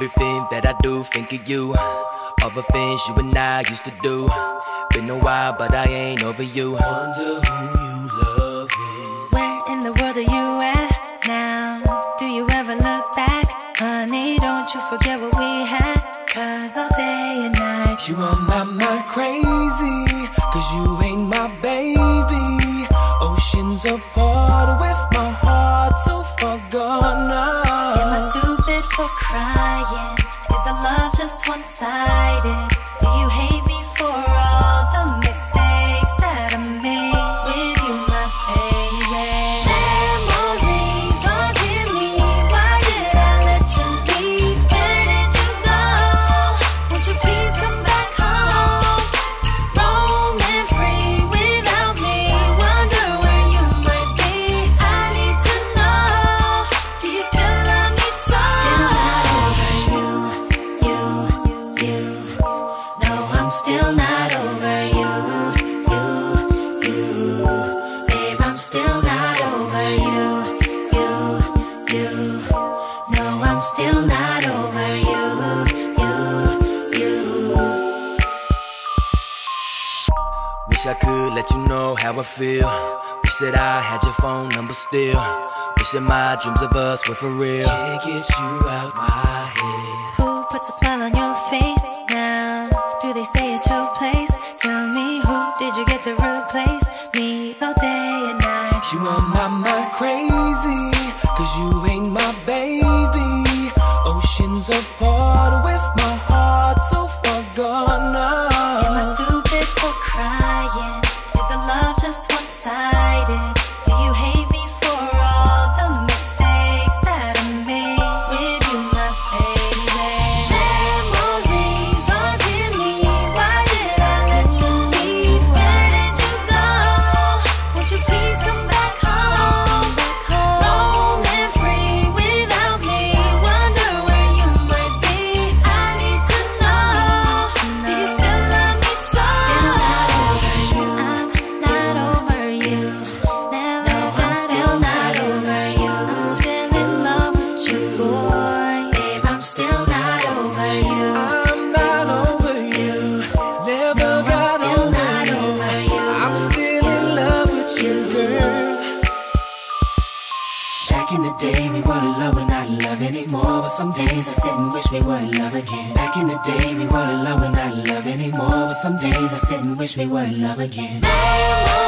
Everything that I do, think of you. All the things you and I used to do. Been a while, but I ain't over you. Wonder who you loving. Where in the world are you at now? Do you ever look back? Honey, don't you forget what we had. Cause all day and night You are my mind crazy. Just one sided? Still not over you, you, you. Wish I could let you know how I feel. Wish that I had your phone number still. Wishing my dreams of us were for real. Can't get you out my the day, we were in love, we're not in love anymore. But some days I sit and wish we were in love again. Back in the day, we were in love, we're not in love anymore. But some days I sit and wish we were in love again.